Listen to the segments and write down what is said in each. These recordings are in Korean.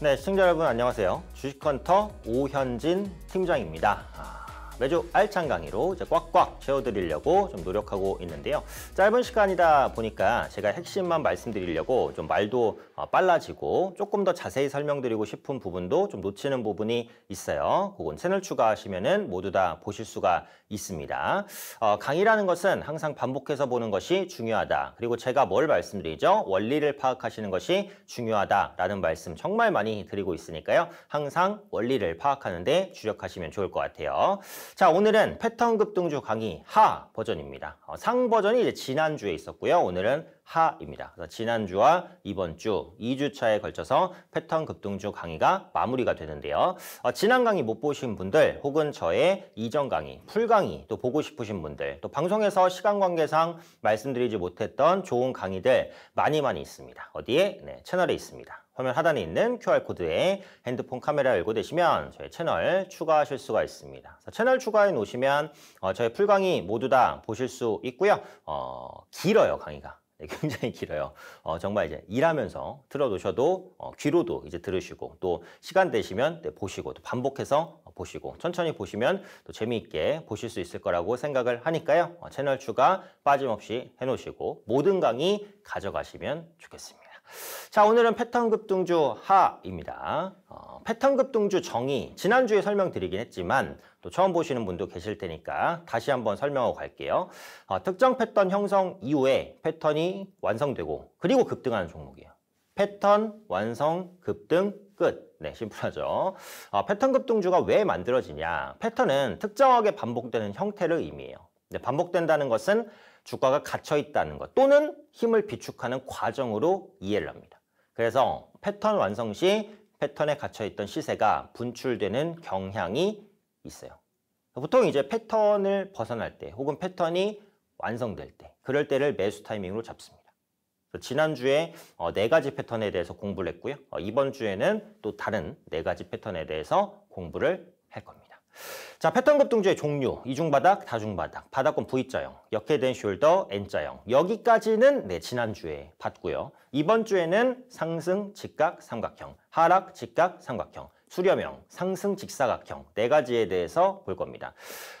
네, 시청자 여러분 안녕하세요. 주식헌터 오현진 팀장입니다. 아, 매주 알찬 강의로 이제 꽉꽉 채워드리려고 좀 노력하고 있는데요. 짧은 시간이다 보니까 제가 핵심만 말씀드리려고 좀 말도 어, 빨라지고 조금 더 자세히 설명드리고 싶은 부분도 좀 놓치는 부분이 있어요. 그건 채널 추가하시면은 모두 다 보실 수가 있습니다. 어, 강의라는 것은 항상 반복해서 보는 것이 중요하다. 그리고 제가 뭘 말씀드리죠? 원리를 파악하시는 것이 중요하다라는 말씀 정말 많이 드리고 있으니까요. 항상 원리를 파악하는데 주력하시면 좋을 것 같아요. 자, 오늘은 패턴 급등주 강의 하 버전입니다. 어, 상 버전이 이제 지난주에 있었고요. 오늘은 하입니다. 그래서 지난주와 이번 주 2주차에 걸쳐서 패턴 급등주 강의가 마무리가 되는데요. 어, 지난 강의 못 보신 분들 혹은 저의 이전 강의, 풀 강의 또 보고 싶으신 분들 또 방송에서 시간 관계상 말씀드리지 못했던 좋은 강의들 많이 많이 있습니다. 어디에? 네, 채널에 있습니다. 화면 하단에 있는 QR코드에 핸드폰 카메라 열고 대시면 저희 채널 추가하실 수가 있습니다. 채널 추가해 놓으시면 어, 저희 풀 강의 모두 다 보실 수 있고요. 어, 길어요, 강의가. 네, 굉장히 길어요. 어, 정말 이제 일하면서 틀어놓으셔도 어, 귀로도 이제 들으시고 또 시간 되시면 네, 보시고 또 반복해서 보시고 천천히 보시면 또 재미있게 보실 수 있을 거라고 생각을 하니까요. 어, 채널 추가 빠짐없이 해놓으시고 모든 강의 가져가시면 좋겠습니다. 자, 오늘은 패턴 급등주 하입니다. 어, 패턴 급등주 정의 지난주에 설명드리긴 했지만 또 처음 보시는 분도 계실 테니까 다시 한번 설명하고 갈게요. 어, 특정 패턴 형성 이후에 패턴이 완성되고 그리고 급등하는 종목이에요. 패턴, 완성, 급등, 끝. 네, 심플하죠. 어, 패턴 급등주가 왜 만들어지냐? 패턴은 특정하게 반복되는 형태를 의미해요. 네, 반복된다는 것은 주가가 갇혀 있다는 것 또는 힘을 비축하는 과정으로 이해를 합니다. 그래서 패턴 완성 시 패턴에 갇혀 있던 시세가 분출되는 경향이 있어요. 보통 이제 패턴을 벗어날 때 혹은 패턴이 완성될 때 그럴 때를 매수 타이밍으로 잡습니다. 지난주에 어, 네 가지 패턴에 대해서 공부를 했고요. 어, 이번 주에는 또 다른 네 가지 패턴에 대해서 공부를 할 겁니다. 자, 패턴 급등주의 종류, 이중바닥, 다중바닥, 바닥권 V자형, 역해된 숄더, N자형. 여기까지는 네, 지난주에 봤고요. 이번 주에는 상승, 직각, 삼각형, 하락, 직각, 삼각형, 수렴형, 상승, 직사각형 네 가지에 대해서 볼 겁니다.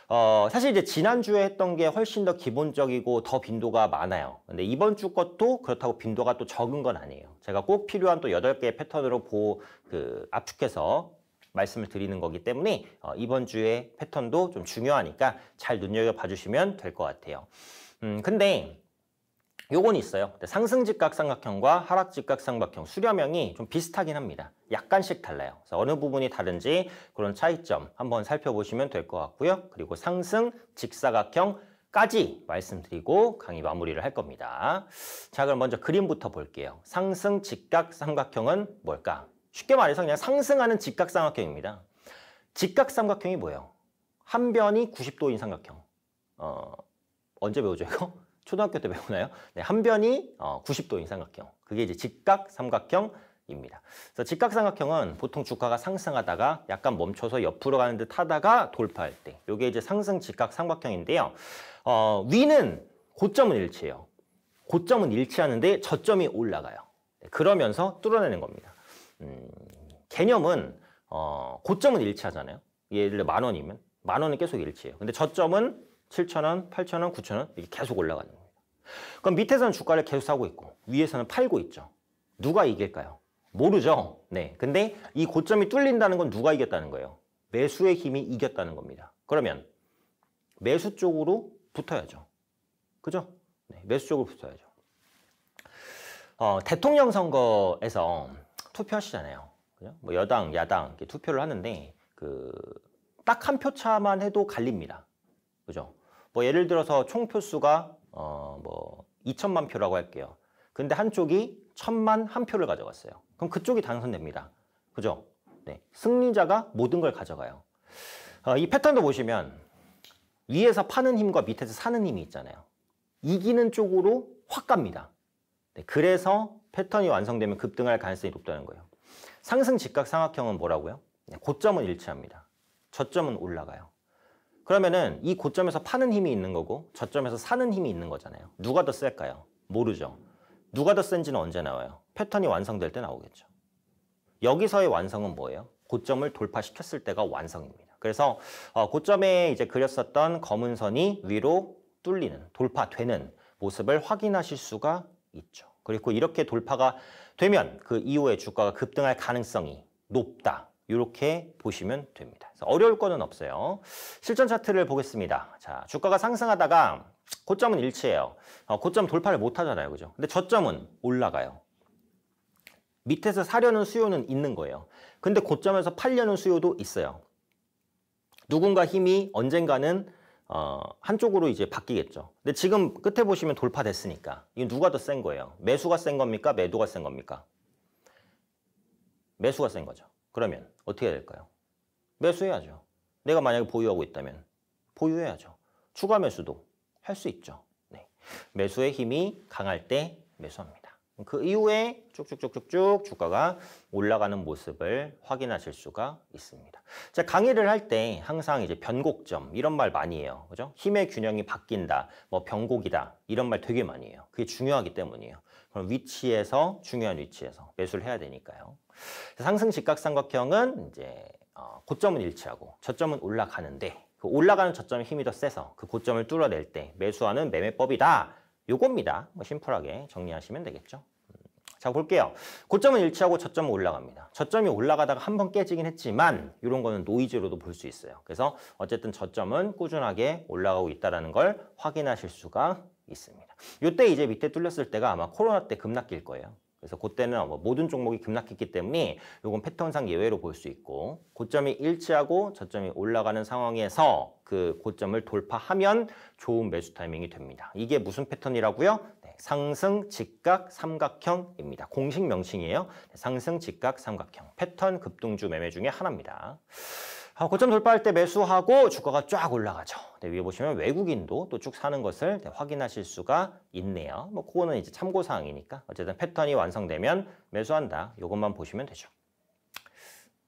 어, 사실 이제 지난주에 했던 게 훨씬 더 기본적이고 더 빈도가 많아요. 근데 이번 주 것도 그렇다고 빈도가 또 적은 건 아니에요. 제가 꼭 필요한 또 8개의 패턴으로 보, 그, 압축해서 말씀을 드리는 거기 때문에 어, 이번 주의 패턴도 좀 중요하니까 잘 눈여겨봐 주시면 될 것 같아요. 음, 근데 요건 있어요. 상승 직각 삼각형과 하락 직각 삼각형 수렴형이 좀 비슷하긴 합니다. 약간씩 달라요. 그래서 어느 부분이 다른지 그런 차이점 한번 살펴보시면 될 것 같고요. 그리고 상승 직사각형까지 말씀드리고 강의 마무리를 할 겁니다. 자, 그럼 먼저 그림부터 볼게요. 상승 직각 삼각형은 뭘까? 쉽게 말해서 그냥 상승하는 직각삼각형입니다. 직각삼각형이 뭐예요? 한 변이 90도인 삼각형. 어, 언제 배우죠 이거? 초등학교 때 배우나요? 네, 한 변이 어, 90도인 삼각형. 그게 이제 직각삼각형입니다. 그래서 직각삼각형은 보통 주가가 상승하다가 약간 멈춰서 옆으로 가는 듯 하다가 돌파할 때. 이게 이제 상승 직각삼각형인데요. 어, 위는 고점은 일치해요. 고점은 일치하는데 저점이 올라가요. 네, 그러면서 뚫어내는 겁니다. 음, 개념은 어, 고점은 일치하잖아요. 예를 들어 만 원이면 만 원은 계속 일치해요. 근데 저점은 7천 원, 8천 원, 9천 원 이렇게 계속 올라가는 겁니다. 그럼 밑에서는 주가를 계속 사고 있고 위에서는 팔고 있죠. 누가 이길까요? 모르죠. 네. 근데 이 고점이 뚫린다는 건 누가 이겼다는 거예요? 매수의 힘이 이겼다는 겁니다. 그러면 매수 쪽으로 붙어야죠. 그죠? 네, 매수 쪽으로 붙어야죠. 어, 대통령 선거에서 투표하시잖아요. 그죠? 뭐 여당, 야당 이렇게 투표를 하는데 그 딱 한 표 차만 해도 갈립니다. 그죠? 뭐 예를 들어서 총 표수가 어 뭐 2천만 표라고 할게요. 근데 한쪽이 천만 한 표를 가져갔어요. 그럼 그쪽이 당선됩니다. 그죠? 네. 승리자가 모든 걸 가져가요. 어, 이 패턴도 보시면 위에서 파는 힘과 밑에서 사는 힘이 있잖아요. 이기는 쪽으로 확 갑니다. 네, 그래서 패턴이 완성되면 급등할 가능성이 높다는 거예요. 상승 직각 삼각형은 뭐라고요? 네, 고점은 일치합니다. 저점은 올라가요. 그러면은 이 고점에서 파는 힘이 있는 거고 저점에서 사는 힘이 있는 거잖아요. 누가 더 셀까요? 모르죠. 누가 더 센지는 언제 나와요? 패턴이 완성될 때 나오겠죠. 여기서의 완성은 뭐예요? 고점을 돌파시켰을 때가 완성입니다. 그래서 어, 고점에 이제 그렸었던 검은 선이 위로 뚫리는, 돌파되는 모습을 확인하실 수가 있죠. 그리고 이렇게 돌파가 되면 그 이후에 주가가 급등할 가능성이 높다. 이렇게 보시면 됩니다. 어려울 거는 없어요. 실전 차트를 보겠습니다. 자, 주가가 상승하다가 고점은 일치해요. 어, 고점 돌파를 못 하잖아요. 그죠? 근데 저점은 올라가요. 밑에서 사려는 수요는 있는 거예요. 근데 고점에서 팔려는 수요도 있어요. 누군가 힘이 언젠가는 어, 한쪽으로 이제 바뀌겠죠. 근데 지금 끝에 보시면 돌파됐으니까 이건 누가 더 센 거예요? 매수가 센 겁니까? 매도가 센 겁니까? 매수가 센 거죠. 그러면 어떻게 해야 될까요? 매수해야죠. 내가 만약에 보유하고 있다면 보유해야죠. 추가 매수도 할 수 있죠. 네. 매수의 힘이 강할 때 매수합니다. 그 이후에 쭉쭉쭉쭉쭉 주가가 올라가는 모습을 확인하실 수가 있습니다. 자, 강의를 할 때 항상 이제 변곡점 이런 말 많이 해요. 그죠? 힘의 균형이 바뀐다, 뭐 변곡이다 이런 말 되게 많이 해요. 그게 중요하기 때문이에요. 그럼 위치에서 중요한 위치에서 매수를 해야 되니까요. 상승 직각삼각형은 이제 어, 고점은 일치하고 저점은 올라가는데 그 올라가는 저점의 힘이 더 세서 그 고점을 뚫어낼 때 매수하는 매매법이다. 요겁니다. 뭐 심플하게 정리하시면 되겠죠. 음, 자 볼게요. 고점은 일치하고 저점은 올라갑니다. 저점이 올라가다가 한 번 깨지긴 했지만 이런 거는 노이즈로도 볼 수 있어요. 그래서 어쨌든 저점은 꾸준하게 올라가고 있다는 걸 확인하실 수가 있습니다. 이때 이제 밑에 뚫렸을 때가 아마 코로나 때 급락길 거예요. 그래서 그때는 뭐 모든 종목이 급락했기 때문에 이건 패턴상 예외로 볼 수 있고 고점이 일치하고 저점이 올라가는 상황에서 그 고점을 돌파하면 좋은 매수 타이밍이 됩니다. 이게 무슨 패턴이라고요? 네, 상승 직각 삼각형입니다. 공식 명칭이에요. 네, 상승 직각 삼각형 패턴 급등주 매매 중에 하나입니다. 아, 고점 돌파할 때 매수하고 주가가 쫙 올라가죠. 네, 위에 보시면 외국인도 또 쭉 사는 것을 네, 확인하실 수가 있네요. 뭐 그거는 이제 참고 사항이니까 어쨌든 패턴이 완성되면 매수한다. 이것만 보시면 되죠.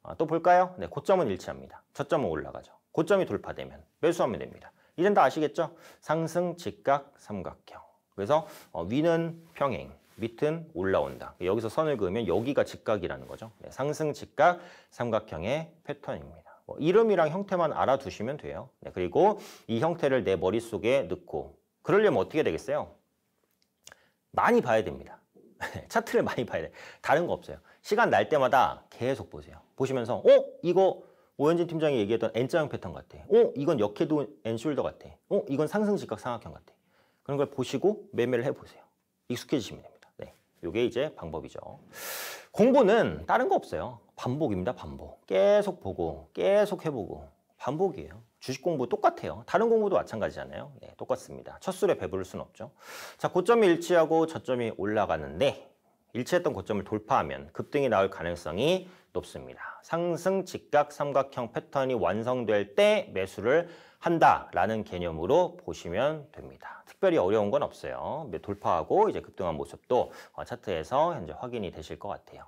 아, 또 볼까요? 네, 고점은 일치합니다. 저점은 올라가죠. 고점이 돌파되면 매수하면 됩니다. 이젠 다 아시겠죠? 상승 직각 삼각형. 그래서 어, 위는 평행, 밑은 올라온다. 여기서 선을 그으면 여기가 직각이라는 거죠. 네, 상승 직각 삼각형의 패턴입니다. 뭐 이름이랑 형태만 알아두시면 돼요. 네, 그리고 이 형태를 내 머릿속에 넣고 그러려면 어떻게 되겠어요? 많이 봐야 됩니다. 차트를 많이 봐야 돼. 다른 거 없어요. 시간 날 때마다 계속 보세요. 보시면서 어? 이거 오현진 팀장이 얘기했던 N자형 패턴 같아. 어? 이건 역해도 N숄더 같아. 어? 이건 상승 직각 삼각형 같아. 그런 걸 보시고 매매를 해보세요. 익숙해지시면 됩니다. 네, 이게 이제 방법이죠. 공부는 다른 거 없어요. 반복입니다. 반복. 계속 보고 계속 해보고 반복이에요. 주식 공부 똑같아요. 다른 공부도 마찬가지잖아요. 네, 똑같습니다. 첫 술에 배부를 수는 없죠. 자, 고점이 일치하고 저점이 올라가는데 일치했던 고점을 돌파하면 급등이 나올 가능성이 높습니다. 상승 직각 삼각형 패턴이 완성될 때 매수를 한다라는 개념으로 보시면 됩니다. 특별히 어려운 건 없어요. 돌파하고 이제 급등한 모습도 어, 차트에서 현재 확인이 되실 것 같아요.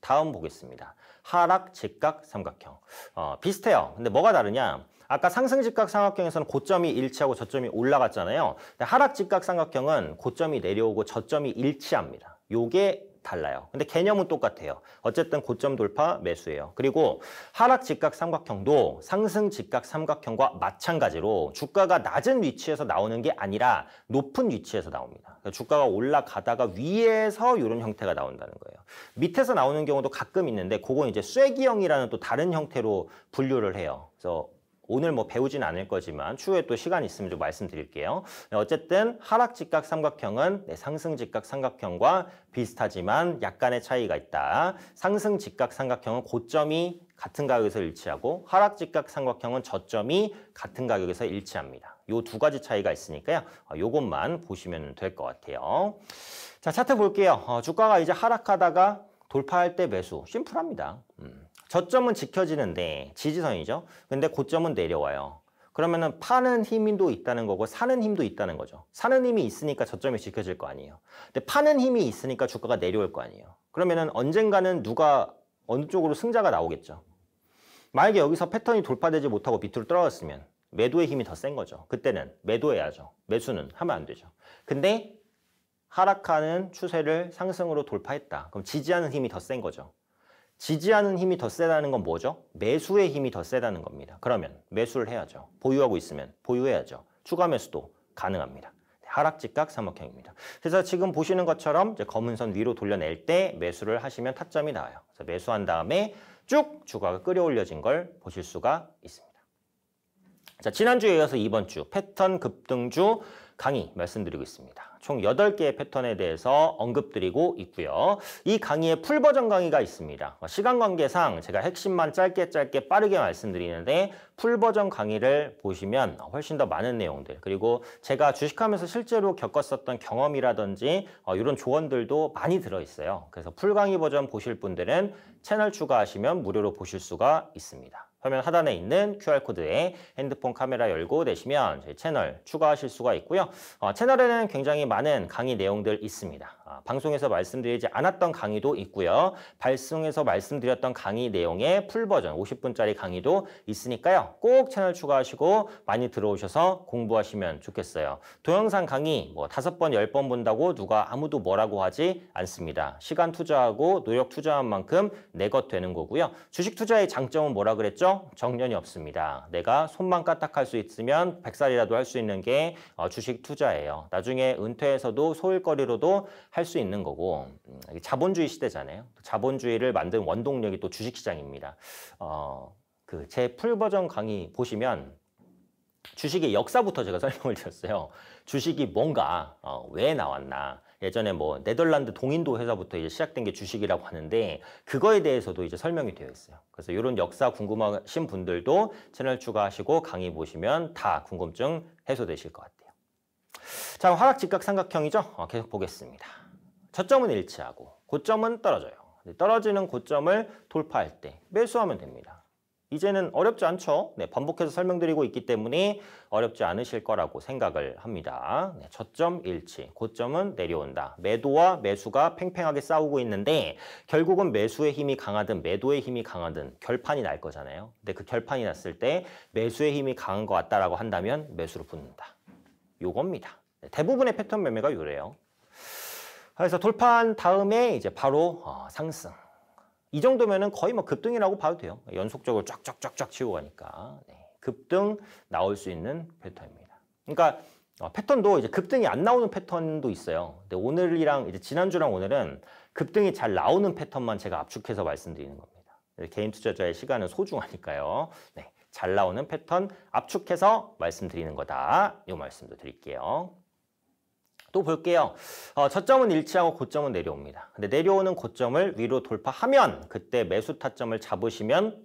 다음 보겠습니다. 하락 직각 삼각형. 어, 비슷해요. 근데 뭐가 다르냐? 아까 상승 직각 삼각형에서는 고점이 일치하고 저점이 올라갔잖아요. 하락 직각 삼각형은 고점이 내려오고 저점이 일치합니다. 요게 달라요. 근데 개념은 똑같아요. 어쨌든 고점 돌파 매수예요. 그리고 하락 직각 삼각형도 상승 직각 삼각형과 마찬가지로 주가가 낮은 위치에서 나오는 게 아니라 높은 위치에서 나옵니다. 그러니까 주가가 올라가다가 위에서 이런 형태가 나온다는 거예요. 밑에서 나오는 경우도 가끔 있는데 그건 이제 쐐기형이라는 또 다른 형태로 분류를 해요. 그래서 오늘 뭐 배우진 않을 거지만 추후에 또 시간 있으면 좀 말씀드릴게요. 네, 어쨌든 하락 직각 삼각형은 네, 상승 직각 삼각형과 비슷하지만 약간의 차이가 있다. 상승 직각 삼각형은 고점이 같은 가격에서 일치하고 하락 직각 삼각형은 저점이 같은 가격에서 일치합니다. 요 두 가지 차이가 있으니까요. 어, 요것만 보시면 될 것 같아요. 자, 차트 볼게요. 어, 주가가 이제 하락하다가 돌파할 때 매수. 심플합니다. 음. 저점은 지켜지는데 지지선이죠. 근데 고점은 내려와요. 그러면은 파는 힘도 있다는 거고 사는 힘도 있다는 거죠. 사는 힘이 있으니까 저점이 지켜질 거 아니에요. 근데 파는 힘이 있으니까 주가가 내려올 거 아니에요. 그러면은 언젠가는 누가 어느 쪽으로 승자가 나오겠죠. 만약에 여기서 패턴이 돌파되지 못하고 밑으로 떨어졌으면 매도의 힘이 더 센 거죠. 그때는 매도해야죠. 매수는 하면 안 되죠. 근데 하락하는 추세를 상승으로 돌파했다. 그럼 지지하는 힘이 더 센 거죠. 지지하는 힘이 더 세다는 건 뭐죠? 매수의 힘이 더 세다는 겁니다. 그러면 매수를 해야죠. 보유하고 있으면 보유해야죠. 추가 매수도 가능합니다. 네, 하락직각 삼각형입니다. 그래서 지금 보시는 것처럼 검은 선 위로 돌려낼 때 매수를 하시면 타점이 나와요. 그래서 매수한 다음에 쭉 주가가 끌어올려진 걸 보실 수가 있습니다. 자, 지난주에 이어서 이번 주 패턴 급등주 강의 말씀드리고 있습니다. 총 8개의 패턴에 대해서 언급드리고 있고요. 이 강의에 풀버전 강의가 있습니다. 시간 관계상 제가 핵심만 짧게 짧게 빠르게 말씀드리는데 풀버전 강의를 보시면 훨씬 더 많은 내용들 그리고 제가 주식하면서 실제로 겪었었던 경험이라든지 이런 어, 조언들도 많이 들어있어요. 그래서 풀 강의 버전 보실 분들은 채널 추가하시면 무료로 보실 수가 있습니다. 화면 하단에 있는 QR코드에 핸드폰 카메라 열고 대시면 저희 채널 추가하실 수가 있고요. 어, 채널에는 굉장히 많은 강의 내용들 있습니다. 어, 방송에서 말씀드리지 않았던 강의도 있고요. 발송에서 말씀드렸던 강의 내용의 풀버전 50분짜리 강의도 있으니까요. 꼭 채널 추가하시고 많이 들어오셔서 공부하시면 좋겠어요. 동영상 강의 뭐 다섯 번, 열번 본다고 누가 아무도 뭐라고 하지 않습니다. 시간 투자하고 노력 투자한 만큼 내 것 되는 거고요. 주식 투자의 장점은 뭐라 그랬죠? 정년이 없습니다. 내가 손만 까딱할 수 있으면 백살이라도 할 수 있는 게 어, 주식 투자예요. 나중에 은퇴해서도 소일거리로도 할수 있는 거고 음, 자본주의 시대잖아요. 자본주의를 만든 원동력이 또 주식시장입니다. 어, 그 제 풀 버전 강의 보시면 주식의 역사부터 제가 설명을 드렸어요. 주식이 뭔가 어, 왜 나왔나 예전에 뭐 네덜란드 동인도 회사부터 이제 시작된 게 주식이라고 하는데 그거에 대해서도 이제 설명이 되어 있어요. 그래서 이런 역사 궁금하신 분들도 채널 추가하시고 강의 보시면 다 궁금증 해소되실 것 같아요. 자, 화락 직각 삼각형이죠? 어, 계속 보겠습니다. 저점은 일치하고 고점은 떨어져요. 떨어지는 고점을 돌파할 때 매수하면 됩니다. 이제는 어렵지 않죠. 네, 반복해서 설명드리고 있기 때문에 어렵지 않으실 거라고 생각을 합니다. 네, 저점 일치, 고점은 내려온다. 매도와 매수가 팽팽하게 싸우고 있는데 결국은 매수의 힘이 강하든 매도의 힘이 강하든 결판이 날 거잖아요. 근데 그 결판이 났을 때 매수의 힘이 강한 것 같다라고 한다면 매수로 붙는다. 요겁니다. 네, 대부분의 패턴 매매가 요래요. 그래서 돌파한 다음에 이제 바로 어, 상승. 이 정도면은 거의 뭐 급등이라고 봐도 돼요. 연속적으로 쫙쫙쫙쫙 치고 가니까. 네. 급등 나올 수 있는 패턴입니다. 그러니까 어, 패턴도 이제 급등이 안 나오는 패턴도 있어요. 근데 오늘이랑 이제 지난주랑 오늘은 급등이 잘 나오는 패턴만 제가 압축해서 말씀드리는 겁니다. 개인 투자자의 시간은 소중하니까요. 네. 잘 나오는 패턴 압축해서 말씀드리는 거다. 이 말씀도 드릴게요. 또 볼게요. 어, 저점은 일치하고 고점은 내려옵니다. 근데 내려오는 고점을 위로 돌파하면 그때 매수 타점을 잡으시면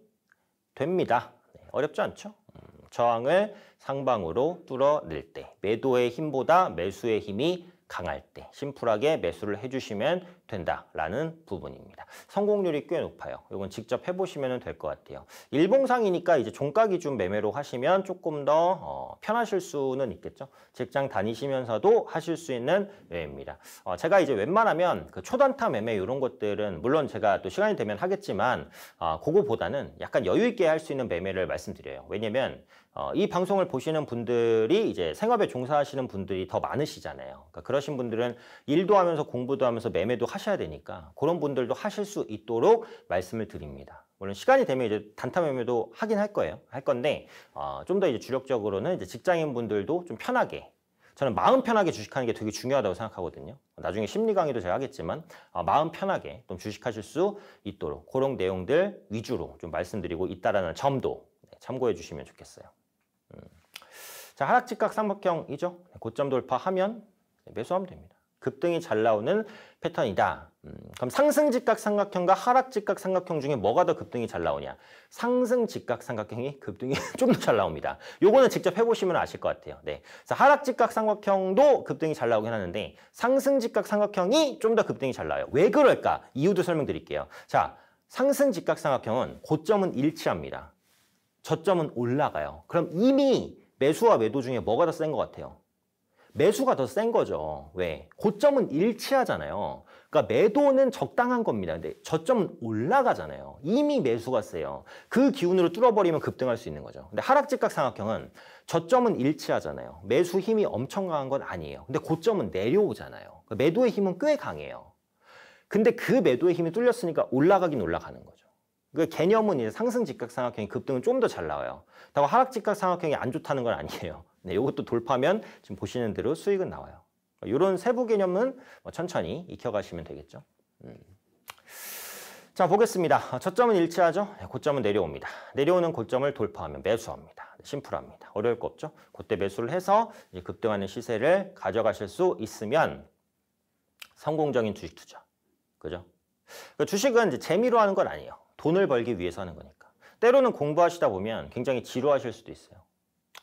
됩니다. 네, 어렵지 않죠? 음, 저항을 상방으로 뚫어낼 때 매도의 힘보다 매수의 힘이 강할 때 심플하게 매수를 해주시면 된다라는 부분입니다. 성공률이 꽤 높아요. 이건 직접 해보시면 될 것 같아요. 일봉상이니까 이제 종가 기준 매매로 하시면 조금 더 어, 편하실 수는 있겠죠. 직장 다니시면서도 하실 수 있는 매매입니다. 어, 제가 이제 웬만하면 그 초단타 매매 이런 것들은 물론 제가 또 시간이 되면 하겠지만 어, 그거보다는 약간 여유 있게 할 수 있는 매매를 말씀드려요. 왜냐면 어, 이 방송을 보시는 분들이 이제 생업에 종사하시는 분들이 더 많으시잖아요. 그러니까 그러신 분들은 일도 하면서 공부도 하면서 매매도 하 셔야 되니까 그런 분들도 하실 수 있도록 말씀을 드립니다. 물론 시간이 되면 이제 단타 매매도 하긴 할 거예요. 할 건데 어, 좀 더 이제 주력적으로는 이제 직장인 분들도 좀 편하게 저는 마음 편하게 주식하는 게 되게 중요하다고 생각하거든요. 나중에 심리 강의도 제가 하겠지만 어, 마음 편하게 좀 주식하실 수 있도록 그런 내용들 위주로 좀 말씀드리고 있다라는 점도 네, 참고해 주시면 좋겠어요. 음. 자 하락 직각 삼각형이죠. 고점 돌파하면 매수하면 됩니다. 급등이 잘 나오는 패턴이다. 음, 그럼 상승 직각 삼각형과 하락 직각 삼각형 중에 뭐가 더 급등이 잘 나오냐? 상승 직각 삼각형이 급등이 좀 더 잘 나옵니다. 요거는 직접 해보시면 아실 것 같아요. 네. 자, 하락 직각 삼각형도 급등이 잘 나오긴 하는데 상승 직각 삼각형이 좀 더 급등이 잘 나와요. 왜 그럴까? 이유도 설명드릴게요. 자, 상승 직각 삼각형은 고점은 일치합니다. 저점은 올라가요. 그럼 이미 매수와 매도 중에 뭐가 더 센 것 같아요? 매수가 더 센 거죠. 왜? 고점은 일치하잖아요. 그러니까 매도는 적당한 겁니다. 근데 저점은 올라가잖아요. 이미 매수가 세요. 그 기운으로 뚫어버리면 급등할 수 있는 거죠. 근데 하락직각 삼각형은 저점은 일치하잖아요. 매수 힘이 엄청 강한 건 아니에요. 근데 고점은 내려오잖아요. 그러니까 매도의 힘은 꽤 강해요. 근데 그 매도의 힘이 뚫렸으니까 올라가긴 올라가는 거죠. 그 개념은 이제 상승 직각 삼각형이 급등은 좀 더 잘 나와요. 그렇다고 하락 직각 삼각형이 안 좋다는 건 아니에요. 네, 이것도 돌파면 지금 보시는 대로 수익은 나와요. 이런 세부 개념은 뭐 천천히 익혀가시면 되겠죠. 음. 자 보겠습니다. 저점은 일치하죠. 네, 고점은 내려옵니다. 내려오는 고점을 돌파하면 매수합니다. 심플합니다. 어려울 거 없죠. 그때 매수를 해서 급등하는 시세를 가져가실 수 있으면 성공적인 주식 투자. 그죠? 그러니까 주식은 이제 재미로 하는 건 아니에요. 돈을 벌기 위해서 하는 거니까. 때로는 공부하시다 보면 굉장히 지루하실 수도 있어요.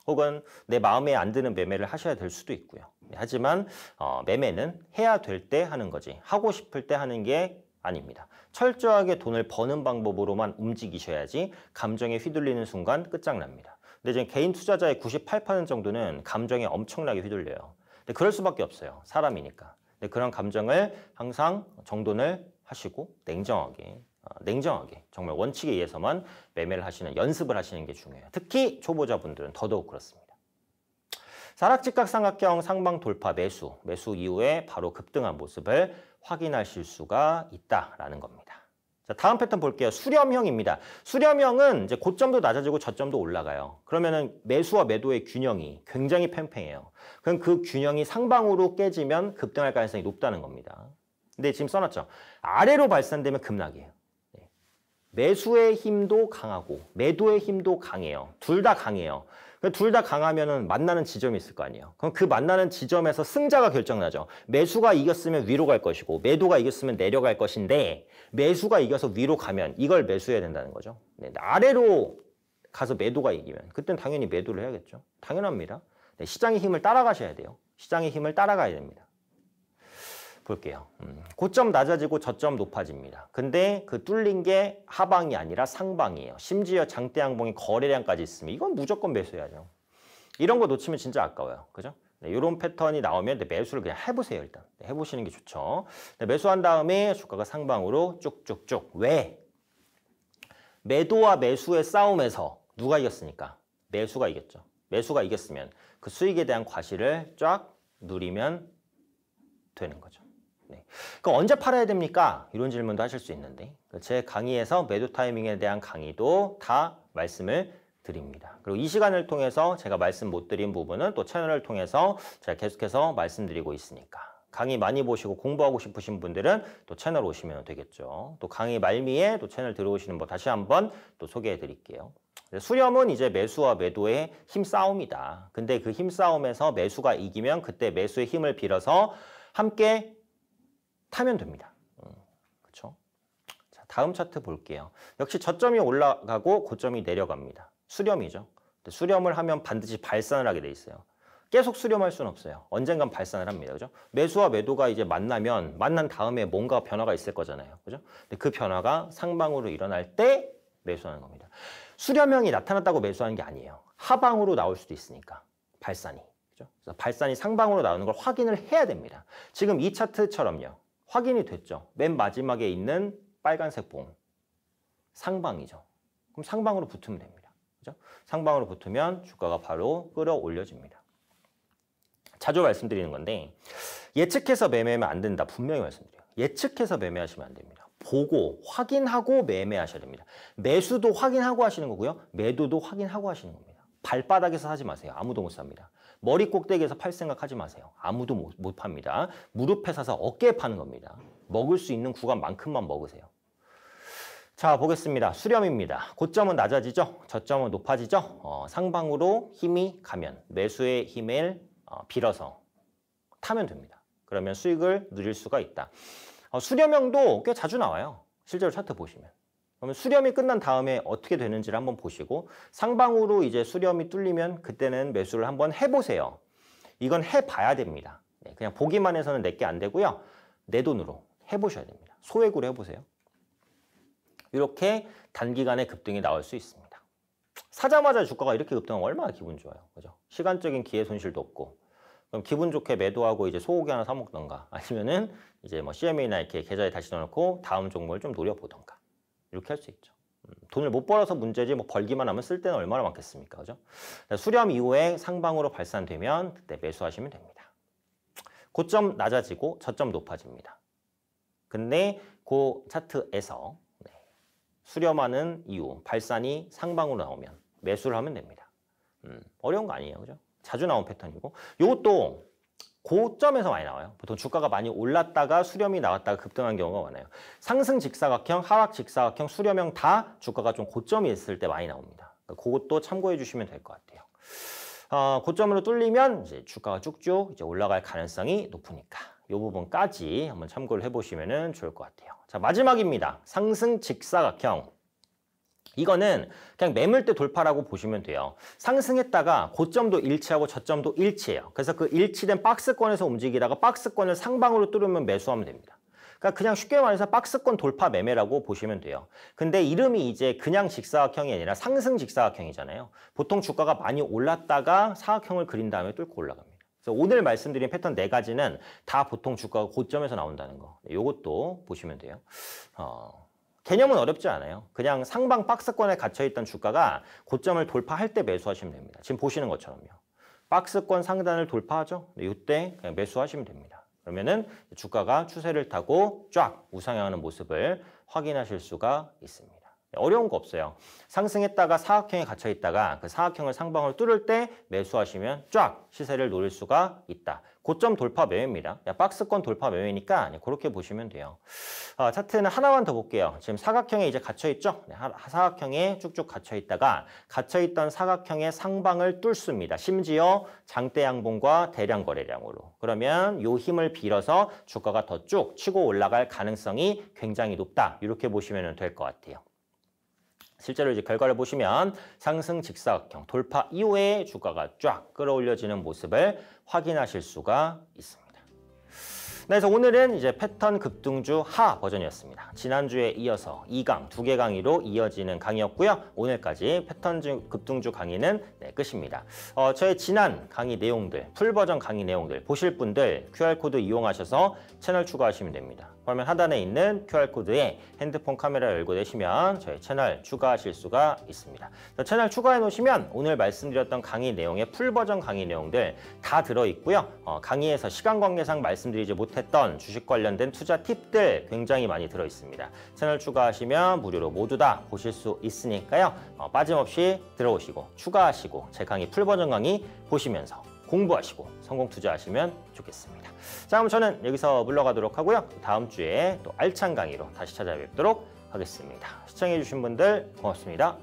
혹은 내 마음에 안 드는 매매를 하셔야 될 수도 있고요. 하지만 어, 매매는 해야 될 때 하는 거지 하고 싶을 때 하는 게 아닙니다. 철저하게 돈을 버는 방법으로만 움직이셔야지 감정에 휘둘리는 순간 끝장납니다. 근데 지금 개인 투자자의 98% 정도는 감정에 엄청나게 휘둘려요. 근데 그럴 수밖에 없어요. 사람이니까. 근데 그런 감정을 항상 정돈을 하시고 냉정하게 어, 냉정하게 정말 원칙에 의해서만 매매를 하시는 연습을 하시는 게 중요해요. 특히 초보자분들은 더더욱 그렇습니다. 사락직각 삼각형 상방 돌파 매수, 매수 이후에 바로 급등한 모습을 확인하실 수가 있다라는 겁니다. 자, 다음 패턴 볼게요. 수렴형입니다. 수렴형은 이제 고점도 낮아지고 저점도 올라가요. 그러면은 매수와 매도의 균형이 굉장히 팽팽해요. 그럼 그 균형이 상방으로 깨지면 급등할 가능성이 높다는 겁니다. 근데 지금 써놨죠. 아래로 발산되면 급락이에요. 네. 매수의 힘도 강하고 매도의 힘도 강해요. 둘 다 강해요. 둘 다 강하면 만나는 지점이 있을 거 아니에요. 그럼 그 만나는 지점에서 승자가 결정나죠. 매수가 이겼으면 위로 갈 것이고 매도가 이겼으면 내려갈 것인데 매수가 이겨서 위로 가면 이걸 매수해야 된다는 거죠. 네, 아래로 가서 매도가 이기면 그땐 당연히 매도를 해야겠죠. 당연합니다. 네, 시장의 힘을 따라가셔야 돼요. 시장의 힘을 따라가야 됩니다. 볼게요. 음, 고점 낮아지고 저점 높아집니다. 근데 그 뚫린 게 하방이 아니라 상방이에요. 심지어 장대 양봉이 거래량까지 있으면 이건 무조건 매수해야죠. 이런 거 놓치면 진짜 아까워요. 그죠? 네, 이런 패턴이 나오면 매수를 그냥 해보세요 일단. 네, 해보시는 게 좋죠. 네, 매수한 다음에 주가가 상방으로 쭉쭉쭉. 왜? 매도와 매수의 싸움에서 누가 이겼습니까? 매수가 이겼죠. 매수가 이겼으면 그 수익에 대한 과실을 쫙 누리면 되는 거죠. 네. 그럼 언제 팔아야 됩니까? 이런 질문도 하실 수 있는데 제 강의에서 매도 타이밍에 대한 강의도 다 말씀을 드립니다. 그리고 이 시간을 통해서 제가 말씀 못 드린 부분은 또 채널을 통해서 제가 계속해서 말씀드리고 있으니까 강의 많이 보시고 공부하고 싶으신 분들은 또 채널 오시면 되겠죠. 또 강의 말미에 또 채널 들어오시는 분 다시 한번 또 소개해 드릴게요. 수렴은 이제 매수와 매도의 힘싸움이다. 근데 그 힘싸움에서 매수가 이기면 그때 매수의 힘을 빌어서 함께 타면 됩니다. 음, 그렇죠? 자, 다음 차트 볼게요. 역시 저점이 올라가고 고점이 내려갑니다. 수렴이죠. 수렴을 하면 반드시 발산을 하게 돼 있어요. 계속 수렴할 수는 없어요. 언젠간 발산을 합니다. 그죠? 매수와 매도가 이제 만나면 만난 다음에 뭔가 변화가 있을 거잖아요. 그죠? 근데 그 변화가 상방으로 일어날 때 매수하는 겁니다. 수렴형이 나타났다고 매수하는 게 아니에요. 하방으로 나올 수도 있으니까 발산이. 그죠? 발산이 상방으로 나오는 걸 확인을 해야 됩니다. 지금 이 차트처럼요. 확인이 됐죠. 맨 마지막에 있는 빨간색 봉. 상방이죠. 그럼 상방으로 붙으면 됩니다. 그죠? 상방으로 붙으면 주가가 바로 끌어올려집니다. 자주 말씀드리는 건데 예측해서 매매하면 안 된다. 분명히 말씀드려요. 예측해서 매매하시면 안 됩니다. 보고 확인하고 매매하셔야 됩니다. 매수도 확인하고 하시는 거고요. 매도도 확인하고 하시는 겁니다. 발바닥에서 하지 마세요. 아무도 못 삽니다. 머리 꼭대기에서 팔 생각하지 마세요. 아무도 못, 못 팝니다. 무릎에 사서 어깨에 파는 겁니다. 먹을 수 있는 구간만큼만 먹으세요. 자 보겠습니다. 수렴입니다. 고점은 낮아지죠. 저점은 높아지죠. 어, 상방으로 힘이 가면 매수의 힘을 어, 빌어서 타면 됩니다. 그러면 수익을 누릴 수가 있다. 어, 수렴형도 꽤 자주 나와요. 실제로 차트 보시면. 그러면 수렴이 끝난 다음에 어떻게 되는지를 한번 보시고 상방으로 이제 수렴이 뚫리면 그때는 매수를 한번 해보세요. 이건 해봐야 됩니다. 네, 그냥 보기만 해서는 내게 안 되고요. 내 돈으로 해보셔야 됩니다. 소액으로 해보세요. 이렇게 단기간에 급등이 나올 수 있습니다. 사자마자 주가가 이렇게 급등하면 얼마나 기분 좋아요. 그죠? 시간적인 기회 손실도 없고. 그럼 기분 좋게 매도하고 이제 소고기 하나 사 먹던가 아니면은 이제 뭐 CMA나 이렇게 계좌에 다시 넣어놓고 다음 종목을 좀 노려보던가. 이렇게 할 수 있죠. 음, 돈을 못 벌어서 문제지 뭐 벌기만 하면 쓸 때는 얼마나 많겠습니까? 그죠? 수렴 이후에 상방으로 발산되면 그때 매수하시면 됩니다. 고점 낮아지고 저점 높아집니다. 근데 그 차트에서 네, 수렴하는 이유, 발산이 상방으로 나오면 매수를 하면 됩니다. 음, 어려운 거 아니에요. 그죠? 자주 나온 패턴이고. 이것도 고점에서 많이 나와요. 보통 주가가 많이 올랐다가 수렴이 나왔다가 급등한 경우가 많아요. 상승 직사각형, 하락 직사각형, 수렴형 다 주가가 좀 고점이 있을 때 많이 나옵니다. 그러니까 그것도 참고해 주시면 될 것 같아요. 어, 고점으로 뚫리면 이제 주가가 쭉쭉 이제 올라갈 가능성이 높으니까 이 부분까지 한번 참고를 해보시면 좋을 것 같아요. 자 마지막입니다. 상승 직사각형. 이거는 그냥 매물대 돌파라고 보시면 돼요. 상승했다가 고점도 일치하고 저점도 일치해요. 그래서 그 일치된 박스권에서 움직이다가 박스권을 상방으로 뚫으면 매수하면 됩니다. 그러니까 그냥 쉽게 말해서 박스권 돌파 매매라고 보시면 돼요. 근데 이름이 이제 그냥 직사각형이 아니라 상승 직사각형이잖아요. 보통 주가가 많이 올랐다가 사각형을 그린 다음에 뚫고 올라갑니다. 그래서 오늘 말씀드린 패턴 네 가지는 다 보통 주가가 고점에서 나온다는 거. 이것도 보시면 돼요. 어, 개념은 어렵지 않아요. 그냥 상방 박스권에 갇혀있던 주가가 고점을 돌파할 때 매수하시면 됩니다. 지금 보시는 것처럼요. 박스권 상단을 돌파하죠. 이때 그냥 매수하시면 됩니다. 그러면은 주가가 추세를 타고 쫙 우상향하는 모습을 확인하실 수가 있습니다. 어려운 거 없어요. 상승했다가 사각형에 갇혀 있다가 그 사각형을 상방으로 뚫을 때 매수하시면 쫙 시세를 노릴 수가 있다. 고점 돌파 매매입니다. 박스권 돌파 매매니까 그렇게 보시면 돼요. 어, 차트는 하나만 더 볼게요. 지금 사각형에 이제 gat혀 있죠? 네, 사각형에 쭉쭉 갇혀 있다가 갇혀 있던 사각형의 상방을 뚫습니다. 심지어 장대 양봉과 대량 거래량으로. 그러면 요 힘을 빌어서 주가가 더 쭉 치고 올라갈 가능성이 굉장히 높다. 이렇게 보시면 될 것 같아요. 실제로 이제 결과를 보시면 상승 직사각형 돌파 이후에 주가가 쫙 끌어올려지는 모습을 확인하실 수가 있습니다. 네, 그래서 오늘은 이제 패턴 급등주 하 버전이었습니다. 지난주에 이어서 2강, 두 개 강의로 이어지는 강의였고요. 오늘까지 패턴 급등주 강의는 네, 끝입니다. 어, 저의 지난 강의 내용들, 풀 버전 강의 내용들 보실 분들 QR코드 이용하셔서 채널 추가하시면 됩니다. 화면 하단에 있는 QR코드에 핸드폰 카메라 열고 대시면 저희 채널 추가하실 수가 있습니다. 채널 추가해 놓으시면 오늘 말씀드렸던 강의 내용의 풀버전 강의 내용들 다 들어있고요. 어, 강의에서 시간 관계상 말씀드리지 못했던 주식 관련된 투자 팁들 굉장히 많이 들어있습니다. 채널 추가하시면 무료로 모두 다 보실 수 있으니까요. 어, 빠짐없이 들어오시고 추가하시고 제 강의 풀버전 강의 보시면서 공부하시고 성공 투자하시면 좋겠습니다. 자, 그럼 저는 여기서 물러가도록 하고요. 다음 주에 또 알찬 강의로 다시 찾아뵙도록 하겠습니다. 시청해주신 분들 고맙습니다.